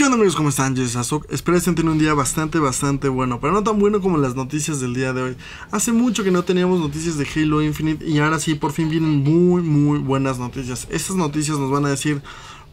¿Qué onda amigos? ¿Cómo están? Yo soy Sasuke. Espero estén teniendo un día bastante, bastante bueno, pero no tan bueno como las noticias del día de hoy. Hace mucho que no teníamos noticias de Halo Infinite y ahora sí, por fin vienen muy, muy buenas noticias. Estas noticias nos van a decir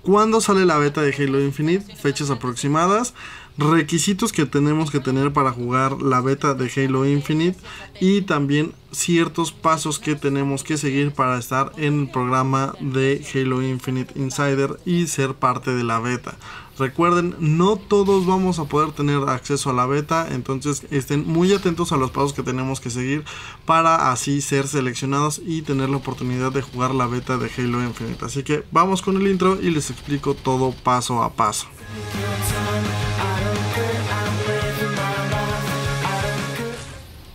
cuándo sale la beta de Halo Infinite, fechas aproximadas, requisitos que tenemos que tener para jugar la beta de Halo Infinite y también ciertos pasos que tenemos que seguir para estar en el programa de Halo Infinite Insider y ser parte de la beta. Recuerden, no todos vamos a poder tener acceso a la beta, entonces estén muy atentos a los pasos que tenemos que seguir para así ser seleccionados y tener la oportunidad de jugar la beta de Halo Infinite. Así que vamos con el intro y les explico todo paso a paso.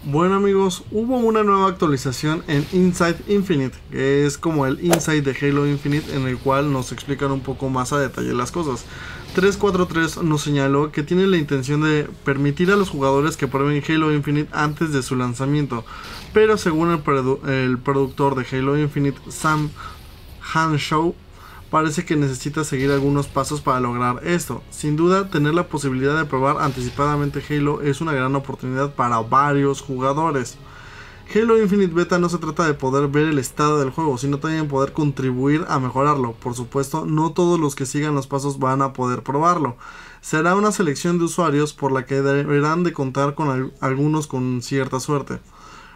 Bueno amigos, hubo una nueva actualización en Inside Infinite, que es como el Inside de Halo Infinite en el cual nos explican un poco más a detalle las cosas. 343 nos señaló que tiene la intención de permitir a los jugadores que prueben Halo Infinite antes de su lanzamiento, pero según el, el productor de Halo Infinite, Sam Hanshaw, parece que necesita seguir algunos pasos para lograr esto. Sin duda, tener la posibilidad de probar anticipadamente Halo es una gran oportunidad para varios jugadores. Halo Infinite Beta no se trata de poder ver el estado del juego, sino también poder contribuir a mejorarlo. Por supuesto, no todos los que sigan los pasos van a poder probarlo. Será una selección de usuarios por la que deberán de contar con algunos con cierta suerte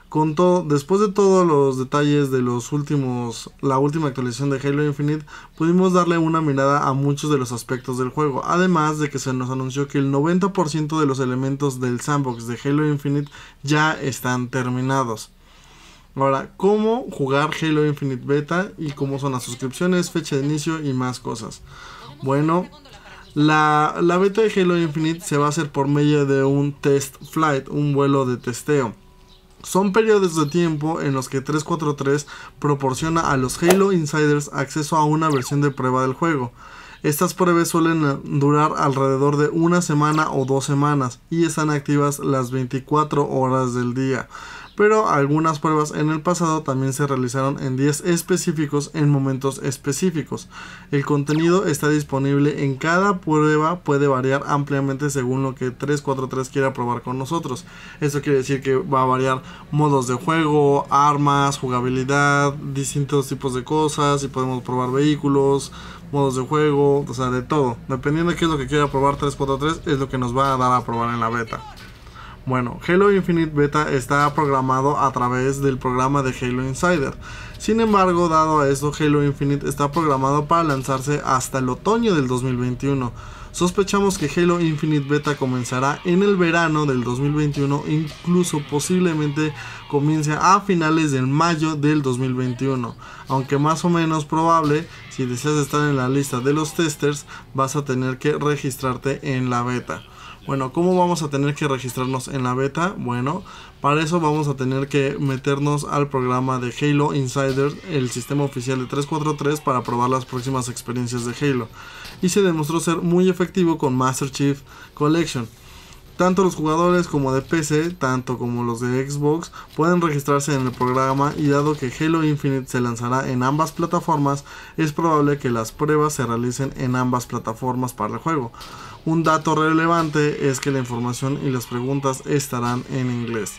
con después de todos los detalles de los últimos, la última actualización de Halo Infinite, pudimos darle una mirada a muchos de los aspectos del juego, además de que se nos anunció que el 90% de los elementos del sandbox de Halo Infinite ya están terminados. Ahora, ¿cómo jugar Halo Infinite Beta y cómo son las suscripciones, fecha de inicio y más cosas? Bueno, la, la beta de Halo Infinite se va a hacer por medio de un test flight, un vuelo de testeo. Son periodos de tiempo en los que 343 proporciona a los Halo Insiders acceso a una versión de prueba del juego. Estas pruebas suelen durar alrededor de una semana o dos semanas y están activas las 24 horas del día pero algunas pruebas en el pasado también se realizaron en días específicos en momentos específicos. El contenido está disponible en cada prueba, puede variar ampliamente según lo que 343 quiera probar con nosotros. Esto quiere decir que va a variar modos de juego, armas, jugabilidad, distintos tipos de cosas, y podemos probar vehículos, modos de juego, o sea, de todo. Dependiendo de qué es lo que quiera probar 343, es lo que nos va a dar a probar en la beta. Bueno, Halo Infinite Beta está programado a través del programa de Halo Insider. Sin embargo, dado a esto, Halo Infinite está programado para lanzarse hasta el otoño del 2021. Sospechamos que Halo Infinite Beta comenzará en el verano del 2021, incluso posiblemente comience a finales de mayo del 2021. Aunque más o menos probable, si deseas estar en la lista de los testers, vas a tener que registrarte en la beta. Bueno, ¿cómo vamos a tener que registrarnos en la beta? Bueno, para eso vamos a tener que meternos al programa de Halo Insider, el sistema oficial de 343 para probar las próximas experiencias de Halo. Y se demostró ser muy efectivo con Master Chief Collection. Tanto los jugadores como de PC, tanto como los de Xbox, pueden registrarse en el programa y dado que Halo Infinite se lanzará en ambas plataformas, es probable que las pruebas se realicen en ambas plataformas para el juego. Un dato relevante es que la información y las preguntas estarán en inglés.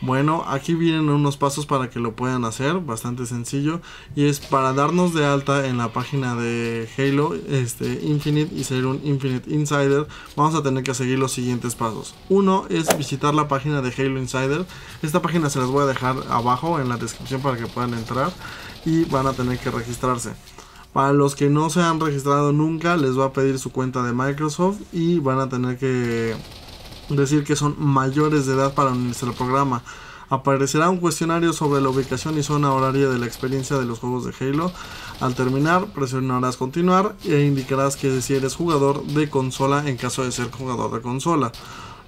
Bueno, aquí vienen unos pasos para que lo puedan hacer, bastante sencillo. Y es para darnos de alta en la página de Halo este, Infinite y ser un Infinite Insider, vamos a tener que seguir los siguientes pasos. Uno es visitar la página de Halo Insider. Esta página se las voy a dejar abajo en la descripción para que puedan entrar y van a tener que registrarse. Para los que no se han registrado nunca, les va a pedir su cuenta de Microsoft y van a tener que decir que son mayores de edad para unirse al programa. Aparecerá un cuestionario sobre la ubicación y zona horaria de la experiencia de los juegos de Halo. Al terminar, presionarás continuar e indicarás que si eres jugador de consola en caso de ser jugador de consola.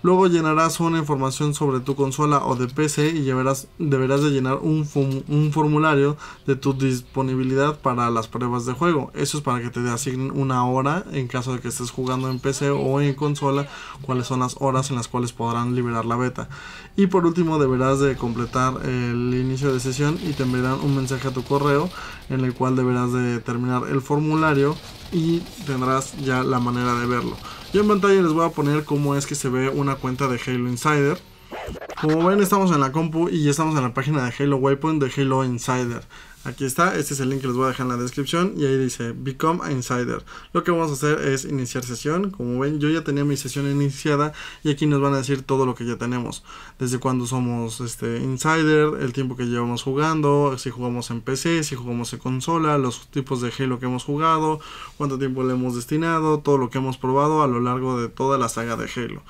Luego llenarás una información sobre tu consola o de PC y deberás de llenar un, un, formulario de tu disponibilidad para las pruebas de juego. Eso es para que te asignen una hora en caso de que estés jugando en PC o en consola, cuáles son las horas en las cuales podrán liberar la beta. Y por último deberás de completar el inicio de sesión y te enviarán un mensaje a tu correo en el cual deberás de terminar el formulario y tendrás ya la manera de verlo. Yo en pantalla les voy a poner cómo es que se ve una cuenta de Halo Insider. Como ven estamos en la compu y ya estamos en la página de Halo Waypoint de Halo Insider. Aquí está, este es el link que les voy a dejar en la descripción y ahí dice Become Insider. Lo que vamos a hacer es iniciar sesión. Como ven, yo ya tenía mi sesión iniciada y aquí nos van a decir todo lo que ya tenemos. Desde cuando somos este Insider, el tiempo que llevamos jugando, si jugamos en PC, si jugamos en consola, los tipos de Halo que hemos jugado, cuánto tiempo le hemos destinado, todo lo que hemos probado a lo largo de toda la saga de Halo.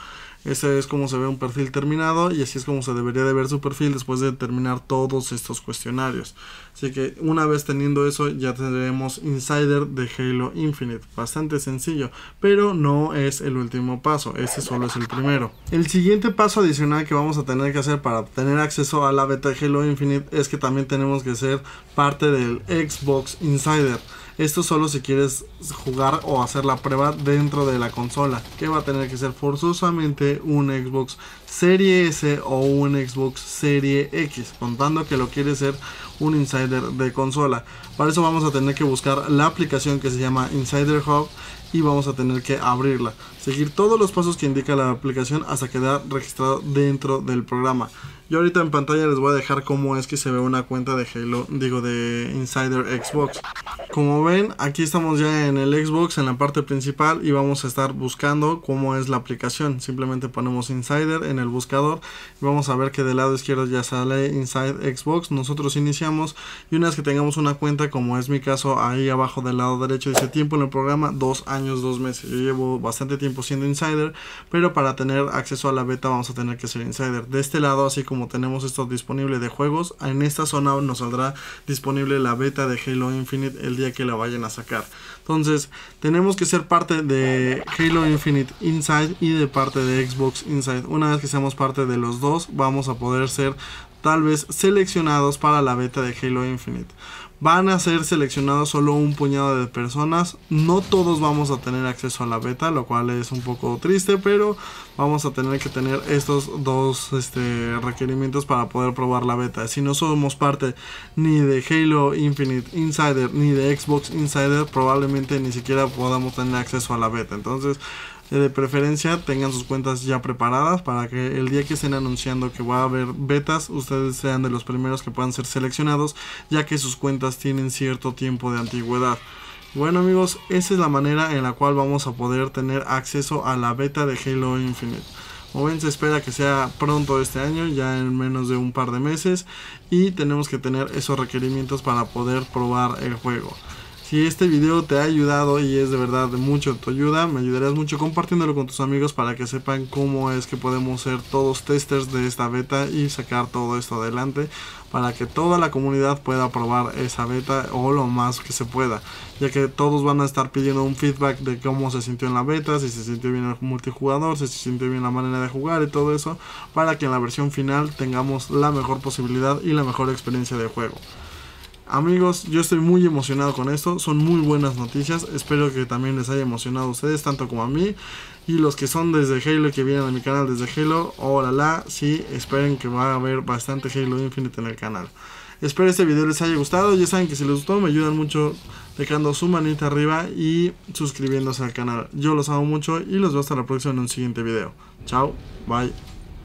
Ese es como se ve un perfil terminado y así es como se debería de ver su perfil después de terminar todos estos cuestionarios. Así que una vez teniendo eso ya tendremos Insider de Halo Infinite. Bastante sencillo, pero no es el último paso, ese solo es el primero. El siguiente paso adicional que vamos a tener que hacer para tener acceso a la beta de Halo Infinite es que también tenemos que ser parte del Xbox Insider. Esto solo si quieres jugar o hacer la prueba dentro de la consola, que va a tener que ser forzosamente un Xbox Serie S o un Xbox Serie X, contando que lo quieres ser un insider de consola. Para eso vamos a tener que buscar la aplicación que se llama Insider Hub y vamos a tener que abrirla. Seguir todos los pasos que indica la aplicación hasta quedar registrado dentro del programa. Yo ahorita en pantalla les voy a dejar cómo es que se ve una cuenta de Halo, digo de Insider Xbox. Como ven, aquí estamos ya en el Xbox en la parte principal y vamos a estar buscando cómo es la aplicación. Simplemente ponemos Insider en el buscador y vamos a ver que del lado izquierdo ya sale Inside Xbox. Nosotros iniciamos y una vez que tengamos una cuenta, como es mi caso, ahí abajo del lado derecho dice tiempo en el programa, dos años, dos meses. Yo llevo bastante tiempo siendo Insider, pero para tener acceso a la beta vamos a tener que ser Insider. De este lado, así como tenemos esto disponible de juegos, en esta zona nos saldrá disponible la beta de Halo Infinite el día que la vayan a sacar. Entonces, tenemos que ser parte de Halo Infinite Inside y de parte de Xbox Inside. Una vez que seamos parte de los dos, vamos a poder ser tal vez seleccionados para la beta de Halo Infinite. Van a ser seleccionados solo un puñado de personas. No todos vamos a tener acceso a la beta, lo cual es un poco triste, pero vamos a tener que tener estos dos este, requerimientos para poder probar la beta. Si no somos parte ni de Halo Infinite Insider ni de Xbox Insider, probablemente ni siquiera podamos tener acceso a la beta. Entonces, de preferencia tengan sus cuentas ya preparadas para que el día que estén anunciando que va a haber betas, ustedes sean de los primeros que puedan ser seleccionados, ya que sus cuentas tienen cierto tiempo de antigüedad. Bueno amigos, esa es la manera en la cual vamos a poder tener acceso a la beta de Halo Infinite. Como se espera que sea pronto este año, ya en menos de un par de meses, y tenemos que tener esos requerimientos para poder probar el juego. Si este video te ha ayudado y es de verdad de mucho tu ayuda, me ayudarías mucho compartiéndolo con tus amigos para que sepan cómo es que podemos ser todos testers de esta beta y sacar todo esto adelante para que toda la comunidad pueda probar esa beta o lo más que se pueda, ya que todos van a estar pidiendo un feedback de cómo se sintió en la beta, si se sintió bien el multijugador, si se sintió bien la manera de jugar y todo eso, para que en la versión final tengamos la mejor posibilidad y la mejor experiencia de juego. Amigos, yo estoy muy emocionado con esto, son muy buenas noticias, espero que también les haya emocionado a ustedes, tanto como a mí. Y los que son desde Halo, que vienen a mi canal desde Halo, hola la, sí, esperen que va a haber bastante Halo Infinite en el canal. Espero este video les haya gustado, ya saben que si les gustó me ayudan mucho dejando su manita arriba y suscribiéndose al canal. Yo los amo mucho y los veo hasta la próxima en un siguiente video. Chao, bye.